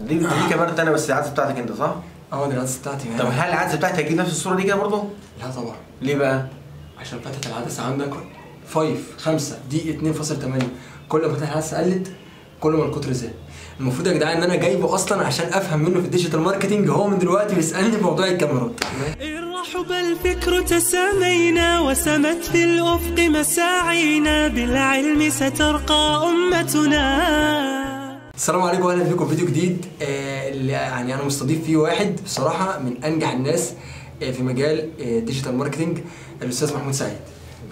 دي دي كاميرا تانية بس العدسه بتاعتك انت صح؟ آه دي العدسه بتاعتي. طب هل العدسه بتاعتي هتجيب نفس الصورة دي كده برضه؟ لا طبعا. ليه بقى؟ عشان فتحة العدسه عندك 5 5 دي 2.8 كل ما فتحة العدسه قلت كل ما القطر زاد. المفروض يا جدعان إن أنا جايبه أصلا عشان أفهم منه في ال digital marketing هو من دلوقتي بيسألني في موضوع الكاميرات. رحب الفكر تسامينا وسمت في الأفق مساعينا. بالعلم سترقى أمتنا. السلام عليكم واهلا بكم في فيديو جديد. آه اللي يعني أنا مستضيف فيه واحد بصراحة من أنجح الناس آه في مجال آه digital marketing الأستاذ محمود سعيد.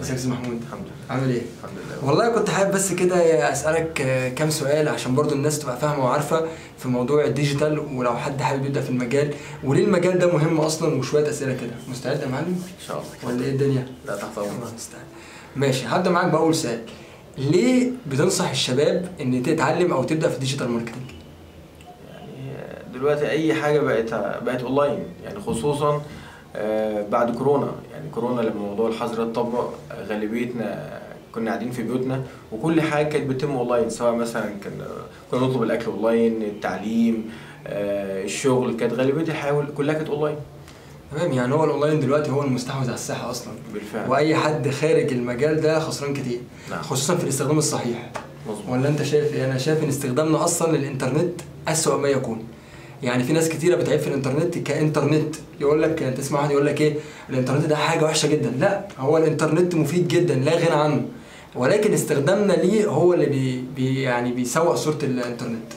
ازيك يا أستاذ محمود. الحمد لله. عامل إيه؟ الحمد لله. والله كنت حابب بس كده أسألك آه، كام سؤال عشان برضو الناس تبقى فاهمة وعارفة في موضوع ال digital ولو حد حابب يبدأ في المجال. وليه المجال ده مهم أصلا؟ وشوية أسئلة كده. مستعد يا معلم؟ إن شاء الله. ولا إيه الدنيا؟ لا تحت أمرك. ماشي هبدأ معاك بأول سؤال. ليه بتنصح الشباب إن تتعلم أو تبدأ في ال digital marketing يعني دلوقتي أي حاجة بقت بقت اونلاين يعني خصوصا آه، بعد كورونا. يعني كورونا لما موضوع الحظر اتطبق غالبيتنا كنا قاعدين في بيوتنا وكل حاجة كانت بتتم اونلاين سواء مثلا كان كنا نطلب الأكل اونلاين التعليم آه، الشغل كانت غالبية الحياة كلها كانت اونلاين تمام يعني هو الأونلاين دلوقتي هو المستحوذ على الساحه أصلا. بالفعل. وأي حد خارج المجال ده خسران كتير نعم. خصوصا في الاستخدام الصحيح. مظبوط. ولا أنت شايف إيه؟ أنا شايف إن استخدامنا أصلا للإنترنت أسوأ ما يكون. يعني في ناس كتيرة بتعيب في الإنترنت كإنترنت. يقول لك تسمع واحد يقول لك إيه؟ الإنترنت ده حاجة وحشة جدا. لا هو الإنترنت مفيد جدا لا غنى عنه. ولكن استخدامنا ليه هو اللي بي, بي يعني بيسوء صورة الإنترنت.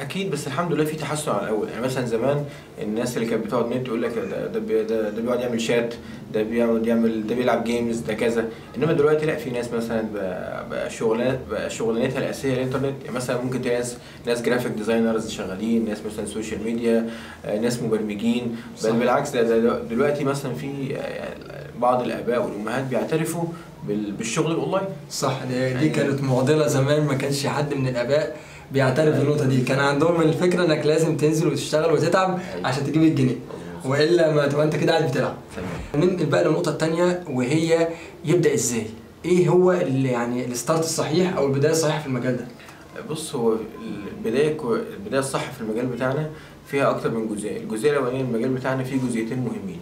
أكيد بس الحمد لله في تحسن على الأول. يعني مثلا زمان الناس اللي كانت بتقعد نت يقول لك ده بي- ده, ده بيقعد يعمل شات ده بيقعد يعمل ده بيلعب games ده كذا. إنما دلوقتي لأ في ناس مثلا بقى- شغلانات بقى شغلانتها الأساسية الإنترنت. يعني مثلا ممكن تلاقي ناس ناس graphic designers شغالين ناس مثلا social media آه، ناس مبرمجين. بل بالعكس ده, ده, دلوقتي مثلا في آه، بعض الآباء والأمهات بيعترفوا بال- بالشغل الأونلاين. صح دي, دي كانت معضلة زمان ما كانش حد من الآباء بيعترف بالنقطه دي. كان عندهم الفكرة إنك لازم تنزل وتشتغل وتتعب عشان تجيب الجنيه. وإلا ما تبقى أنت كده قاعد بتلعب. ننقل بقى للنقطة التانية وهي يبدأ إزاي؟ إيه هو اللي يعني الستارت الصحيح أو البداية الصحيحة في المجال ده؟ بص هو البداية البداية الصح في المجال بتاعنا فيها أكتر من جزئية. الجزئية الأولانية المجال بتاعنا فيه جزئيتين مهمين.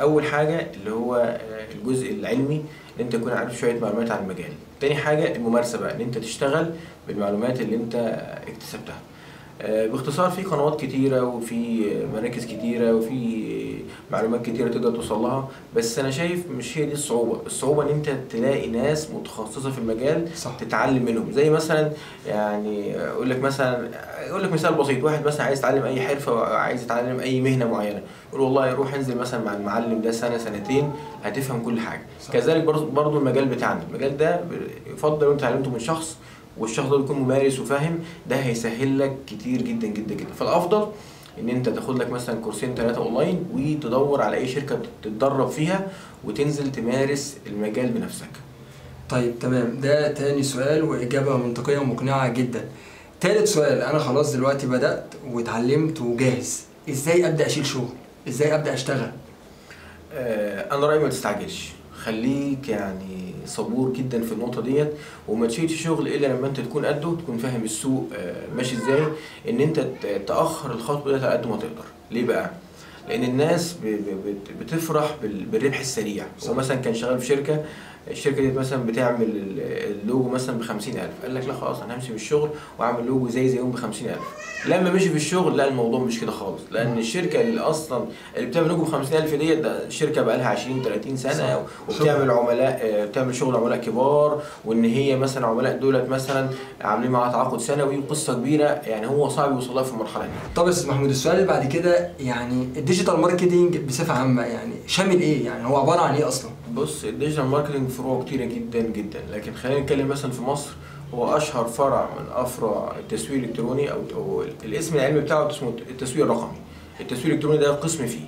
أول حاجة اللي هو آه، الجزء العلمي إن أنت تكون عارف شوية معلومات عن المجال. تاني حاجة الممارسة بقى إن أنت تشتغل بالمعلومات اللي أنت اكتسبتها. باختصار في قنوات كتيرة وفي مراكز كتيرة وفي معلومات كتيرة تقدر توصل لها بس أنا شايف مش هي دي الصعوبة. الصعوبة إن أنت تلاقي ناس متخصصة في المجال صح. تتعلم منهم. زي مثلا يعني أقول لك مثلا أقول لك مثال بسيط. واحد مثلا عايز يتعلم أي حرفة أو عايز يتعلم أي مهنة معينة يقول والله روح انزل مثلا مع المعلم ده سنة سنتين هتفهم كل حاجة. صح. كذلك برضه المجال بتاعنا. المجال ده يفضل لو أنت اتعلمته من شخص والشخص ده يكون ممارس وفاهم ده هيسهل لك كتير جدا جدا جدا. فالأفضل إن أنت تاخد لك مثلا كورسين ثلاثة أونلاين وتدور على أي شركة تتدرب فيها وتنزل تمارس المجال بنفسك. طيب تمام. ده تاني سؤال وإجابة منطقية ومقنعة جدا. تالت سؤال أنا خلاص دلوقتي بدأت واتعلمت وجاهز. إزاي أبدأ أشيل شغل؟ إزاي أبدأ أشتغل؟ آه، أنا رأيي ما تستعجلش. خليك يعني صبور جدا في النقطة ديت وما تشيلش شغل إلا لما أنت تكون قده تكون فاهم السوق آه، ماشي إزاي إن أنت تأخر الخطوه ديت على قد ما تقدر. ليه بقى؟ لأن الناس بتفرح بال- بالربح السريع. هو مثلا كان شغال في شركة الشركة دي مثلا بتعمل ال- اللوجو مثلا ب 50000 قال لك لا خلاص أنا همشي في الشغل وأعمل لوجو زي زيهم ب 50000 لما مشي في الشغل لا الموضوع مش كده خالص لأن الشركة اللي أصلا اللي بتعمل لوجو ب 50000 ديت ده شركة بقى لها 20 30 صح. سنه وبتعمل عملاء آه، بتعمل شغل عملاء كبار وإن هي مثلا عملاء دولت مثلا عاملين معاها تعاقد سنوي وقصة كبيرة يعني هو صعب يوصل لها في المرحلة دي طب يا أستاذ محمود السؤال اللي بعد كده يعني ال digital marketing بصفة عامة يعني شامل إيه؟ يعني هو عبارة عن إيه أصلا؟ بص ال digital marketing فروع كتيرة جدا جدا. لكن خلينا نتكلم مثلا في مصر هو أشهر فرع من أفرع التسويق الإلكتروني أو الاسم العلمي بتاعه اسمه التسويق الرقمي. التسويق الإلكتروني ده قسم فيه.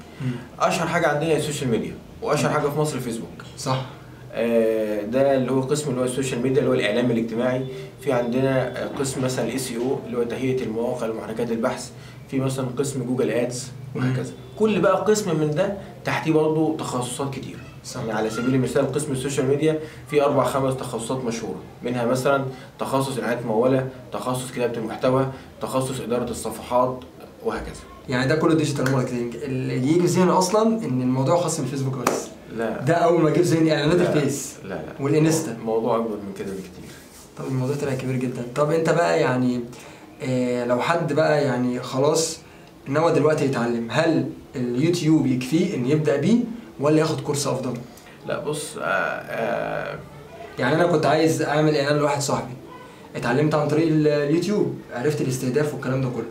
أشهر حاجة عندنا هي ال social media وأشهر حاجة في مصر الفيسبوك. صح. آه، ده اللي هو قسم اللي هو ال social media اللي هو الإعلام الاجتماعي. في عندنا آه، قسم مثلا ال SEO اللي هو تهيئة المواقع لمحركات البحث. في مثلا قسم Google Ads وهكذا. كل بقى قسم من ده تحتيه برضه تخصصات كتير. صح. يعني على سبيل المثال قسم ال social media فيه أربع خمس تخصصات مشهورة. منها مثلا تخصص اعلانات مموله تخصص كتابة المحتوى تخصص إدارة الصفحات وهكذا. يعني ده كله digital marketing اللي يجي في ذهني أصلا إن الموضوع خاص بالفيسبوك بس. لا. ده أول ما جه في ذهني اعلانات لا. الفيس لا لا. والإنستا. الموضوع أكبر من كده بكتير. طب الموضوع طلع كبير جدا. طب أنت بقى يعني آه لو حد بقى يعني خلاص نوى دلوقتي يتعلم هل اليوتيوب يكفيه إن يبدأ بيه؟ ولا ياخد course أفضل؟ لا بص آه آه يعني أنا كنت عايز أعمل إعلان لواحد صاحبي. اتعلمت عن طريق ال- اليوتيوب عرفت الاستهداف والكلام ده كله.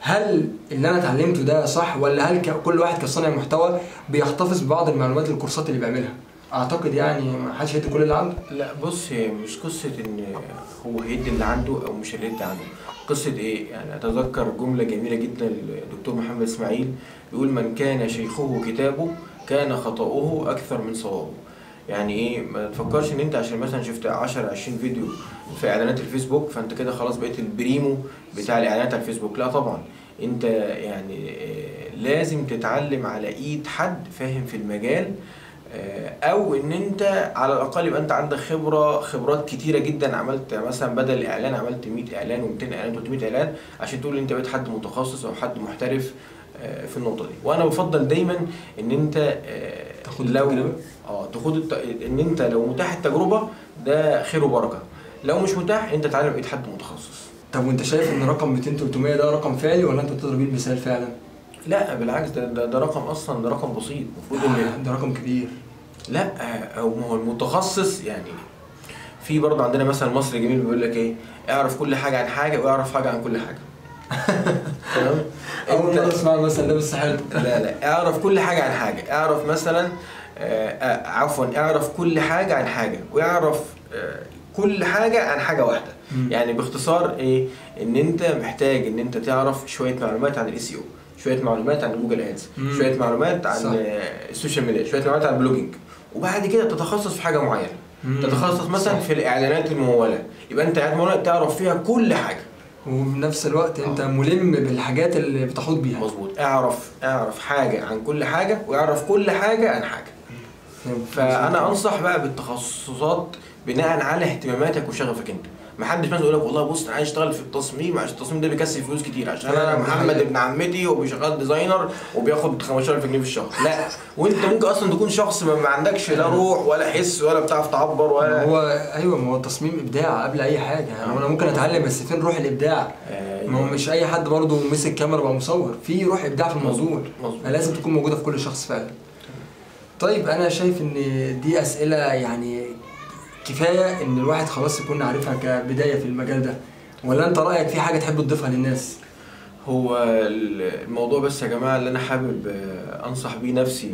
هل اللي أنا اتعلمته ده صح؟ ولا هل كل واحد كصانع محتوى بيحتفظ ببعض المعلومات للكورسات اللي بيعملها؟ أعتقد يعني ما حدش هيدي كل اللي عنده. لا بص هي مش قصة إن هو هيدي اللي عنده أو مش هيدي عنده. قصة إيه؟ يعني أتذكر جملة جميلة جدا للدكتور محمد إسماعيل يقول من كان شيخه كتابه كان خطأه أكثر من صوابه. يعني إيه؟ ما تفكرش إن أنت عشان مثلا شفت 10 20 فيديو في إعلانات الفيسبوك فأنت كده خلاص بقيت البريمو بتاع الإعلانات على الفيسبوك. لا طبعا. أنت يعني آه، لازم تتعلم على إيد حد فاهم في المجال آه، أو إن أنت على الأقل يبقى أنت عندك خبرة خبرات كتيرة جدا. عملت مثلا بدل الاعلان عملت 100 إعلان و200 إعلان 300 إعلان عشان تقول إن أنت بقيت حد متخصص أو حد محترف. في النقطة دي. وأنا بفضل دايما إن أنت آه، تاخد لو. آه تاخد الت... إن أنت لو متاح التجربة ده خير وبركة. لو مش متاح أنت تعلم ايد حد متخصص. طب وأنت شايف إن رقم 200 300 ده رقم فعلي ولا أنت بتضرب بيه المثال فعلا؟ لا بالعكس ده, ده, ده رقم أصلا ده رقم بسيط. المفروض إن ده رقم كبير. لا أو ما هو المتخصص يعني. في برضه عندنا مثلا مصري جميل بيقول لك إيه اعرف كل حاجة عن حاجة واعرف حاجة عن كل حاجة. تمام اول مره اسمع المثل ده بس حلو لا لا اعرف كل حاجة عن حاجة اعرف مثلا آه، آه، عفوا اعرف كل حاجة عن حاجة واعرف آه، كل حاجة عن حاجة واحدة. يعني باختصار إيه إن أنت محتاج إن أنت تعرف شوية معلومات عن ال SEO أو شوية معلومات عن Google Ads. شوية معلومات عن صح. آه، ال social media شوية معلومات عن ال blogging وبعد كده تتخصص في حاجة معينة. تتخصص مثلا صح. في الإعلانات الممولة يبقى أنت قاعد تعرف فيها كل حاجة وبنفس الوقت انت آه. ملم بالحاجات اللي بتحوط بيها مظبوط اعرف اعرف حاجة عن كل حاجة واعرف كل حاجة عن حاجة. فأنا أنصح بقى بالتخصصات بناء على اهتماماتك وشغفك أنت ما حدش مثلا يقول لك والله بص أنا عايز أشتغل في التصميم عشان التصميم ده بيكسب فلوس كتير عشان أنا محمد. ابن عمتي وبيشغل ديزاينر وبياخد 15000 جنيه في الشهر لا وأنت ممكن أصلا تكون شخص ما عندكش لا روح ولا حس ولا بتعرف تعبر ولا هو أيوه ما هو التصميم إبداع قبل أي حاجة يعني. أنا ممكن أتعلم بس فين روح الإبداع آه، ما هو مش أي حد برضه مسك كاميرا بقى مصور في روح إبداع في الموضوع. لازم تكون موجودة في كل شخص فعلا طيب أنا شايف إن دي أسئلة يعني كفاية إن الواحد خلاص يكون عارفها كبداية في المجال ده. ولا أنت رأيك في حاجة تحب تضيفها للناس؟ هو الموضوع بس يا جماعة اللي أنا حابب أنصح بيه نفسي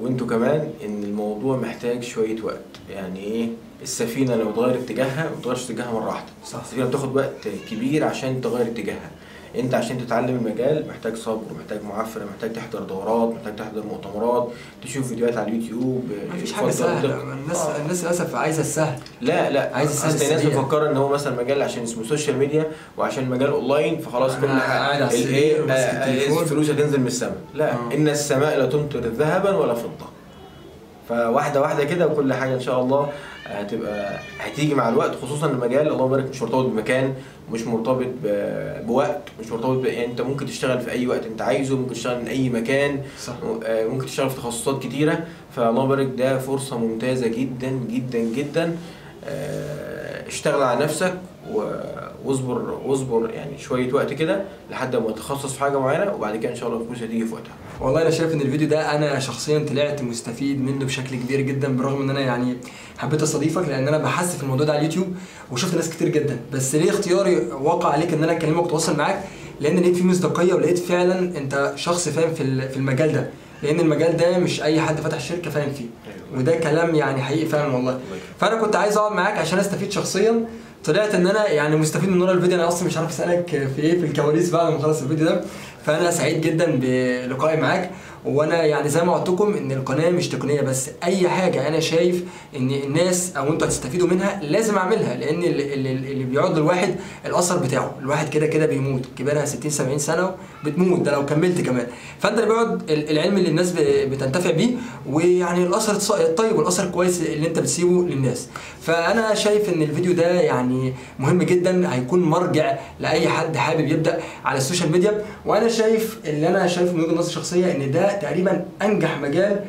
وأنتوا كمان إن الموضوع محتاج شوية وقت. يعني إيه؟ السفينة لو تغير اتجاهها ما تغيرش اتجاهها مرة واحدة. صح. السفينة بتاخد وقت كبير عشان تغير اتجاهها. انت عشان تتعلم المجال محتاج صبر محتاج معافرة محتاج تحضر دورات محتاج تحضر مؤتمرات تشوف فيديوهات على اليوتيوب ما فيش آه، حاجة سهله الناس آه. الناس للأسف عايزة السهل لا لا عايز السهل الناس. مفكرة إن هو مثلا مجال عشان اسمه social media وعشان مجال اونلاين فخلاص كل حاجة الايه آه، التليفون. الفلوس هتنزل من السماء لا آه. إن السماء لا تمطر ذهبا ولا فضة فواحدة واحدة كده وكل حاجة إن شاء الله هتبقى هتيجي مع الوقت خصوصا المجال الله يبارك مش مرتبط بمكان مش مرتبط بوقت مش مرتبط ب... يعني انت ممكن تشتغل في أي وقت انت عايزه ممكن تشتغل من أي مكان صح. آه، ممكن تشتغل في تخصصات كتيرة. فالله يبارك ده فرصة ممتازة جدا جدا جدا. آه، اشتغل على نفسك و- واصبر واصبر يعني شوية وقت كده لحد ما تتخصص في حاجة معينة وبعد كده إن شاء الله الفلوس هتيجي في وقتها. والله أنا شايف إن الفيديو ده أنا شخصيا طلعت مستفيد منه بشكل كبير جدا برغم إن أنا يعني حبيت أستضيفك لأن أنا بحثت في الموضوع ده على اليوتيوب وشفت ناس كتير جدا. بس ليه اختياري وقع عليك إن أنا أكلمك وأتواصل معاك؟ لأن لقيت فيه مصداقية ولقيت فعلا أنت شخص فاهم في في المجال ده. لأن المجال ده مش أي حد فتح شركة فاهم فيه. أيوة. وده كلام يعني حقيقي فعلا والله. فأنا كنت عايز أقعد معاك عشان أستفيد شخصيا. طلعت إن أنا يعني مستفيد من ورا الفيديو. أنا أصلا مش عارف أسألك في إيه في الكواليس بعد ما اخلص الفيديو ده. فأنا سعيد جدا بلقائي معاك. وأنا يعني زي ما وعدتكم إن القناة مش تقنية بس أي حاجة أنا شايف إن الناس أو أنتوا هتستفيدوا منها لازم أعملها لأن اللي, اللي بيقعد للواحد الأثر بتاعه. الواحد كده كده بيموت كبيرها 60 70 سنة بتموت ده لو كملت كمان. فأنت اللي بيقعد ال- العلم اللي الناس بتنتفع بيه ويعني الأثر الطيب والأثر الكويس اللي أنت بتسيبه للناس. فأنا شايف إن الفيديو ده يعني مهم جدا هيكون مرجع لأي حد حابب يبدأ على ال social media. وأنا شايف اللي أنا شايفه من وجهة نظري الشخصية إن ده تقريبا أنجح مجال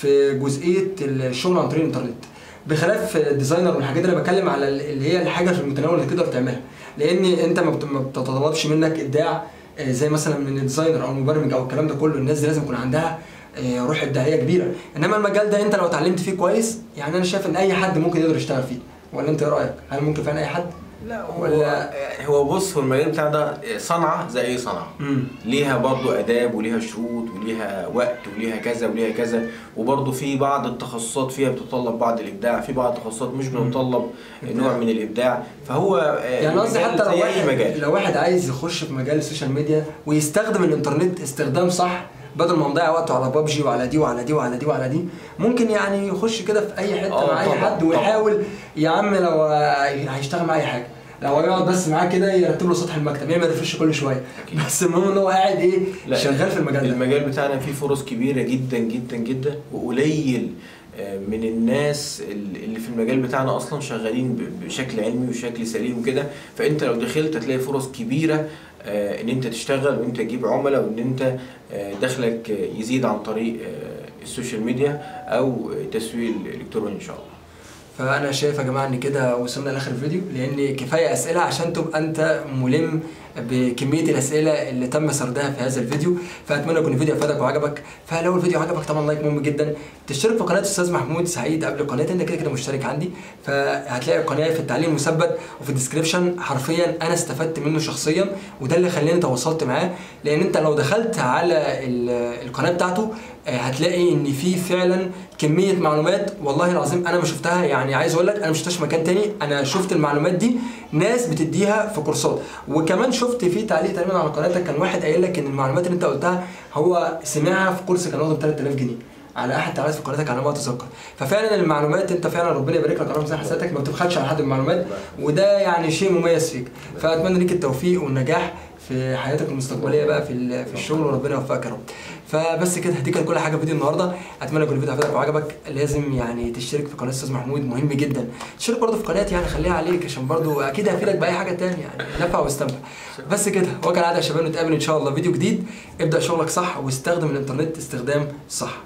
في جزئية الشغل عن طريق الإنترنت. بخلاف ال designer والحاجات اللي أنا بتكلم على اللي هي الحاجة في المتناول اللي تقدر تعملها. لأن أنت ما بت- ما بتتطلبش منك إبداع آه، زي مثلا من ال designer أو المبرمج أو الكلام ده كله. الناس دي لازم يكون عندها آه، روح إبداعية كبيرة. إنما المجال ده أنت لو اتعلمت فيه كويس يعني أنا شايف إن أي حد ممكن يقدر يشتغل فيه. ولا أنت إيه رأيك؟ هل ممكن فعلا أي حد؟ لا هو ولا- هو بص هو المجال بتاعنا ده صنعة زي أي صنعة. ليها برضو آداب وليها شروط وليها وقت وليها كذا وليها كذا. وبرضو في بعض التخصصات فيها بتتطلب بعض الإبداع. في بعض التخصصات مش بتتطلب نوع من الإبداع. فهو آه، يعني قصدي حتى لو واحد مجال. لو واحد عايز يخش في مجال ال social media ويستخدم الإنترنت استخدام صح بدل ما نضيع وقته على بابجي وعلى دي وعلى دي وعلى دي وعلى دي ممكن يعني يخش كده في أي حتة مع أي طبعاً، حد. ويحاول يا عم لو هيشتغل مع اي حاجة لو هيقعد بس معاه كده يرتب له سطح المكتب يعمل refresh كل شوية. بس المهم إن هو قاعد إيه لا، شغال في المجال ده المجال بتاعنا فيه فرص كبيرة جدا جدا جدا وقليل آه، من الناس اللي في المجال بتاعنا أصلا شغالين بشكل علمي وشكل سليم وكده فأنت لو دخلت هتلاقي فرص كبيرة إن أنت تشتغل وانت تجيب عملاء وإن أنت آه، دخلك آه، يزيد عن طريق آه، ال social media أو التسويق الالكتروني إن شاء الله. فأنا شايف يا جماعة إن كده وصلنا لآخر الفيديو لأن كفاية أسئلة عشان تبقى أنت ملم بكمية الأسئلة اللي تم سردها في هذا الفيديو. فأتمنى يكون الفيديو أفادك وعجبك. فلو الفيديو عجبك طبعا like مهم جدا. تشترك في قناة أستاذ محمود سعيد قبل قناتي أنت كده كده مشترك عندي. فهتلاقي القناة في التعليق المثبت وفي ال description حرفيا أنا استفدت منه شخصيا وده اللي خلاني تواصلت معاه. لأن أنت لو دخلت على ال- القناة بتاعته هتلاقي إن في فعلا كمية معلومات والله العظيم أنا ما شفتها. يعني عايز أقول لك أنا ما شفتهاش مكان تاني. أنا شفت المعلومات دي ناس بتديها في كورسات. وكمان شفت في تعليق تقريبا على قناتك كان واحد قايل لك إن المعلومات اللي أنت قلتها هو سمعها في كورس كان واخده ب 3000 جنيه. على أحد تعليقات في قناتك على ما اتذكر ففعلا المعلومات أنت فعلا ربنا يبارك لك زي حسناتك ما بتبخلش على حد بالمعلومات وده يعني شيء مميز فيك. فأتمنى ليك التوفيق والنجاح في حياتك المستقبلية بقى في في الشغل وربنا يوفقك يا رب. فبس كده دي كانت كل حاجة في فيديو النهارده. أتمنى يكون الفيديو عجبك وعجبك لازم يعني تشترك في قناة أستاذ محمود. مهم جدا. تشترك برضه في قناتي يعني خليها عليك عشان برضه أكيد هفيدك بأي حاجة تانية يعني نفع واستمتع. بس كده هو كان عادة يا شباب نتقابل إن شاء الله. فيديو جديد ابدأ شغلك صح واستخدم الإنترنت استخدام صح.